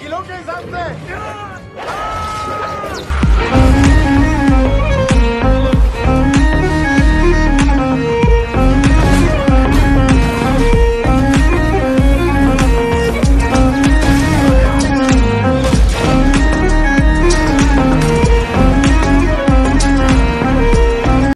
Kilo के हिसाब से।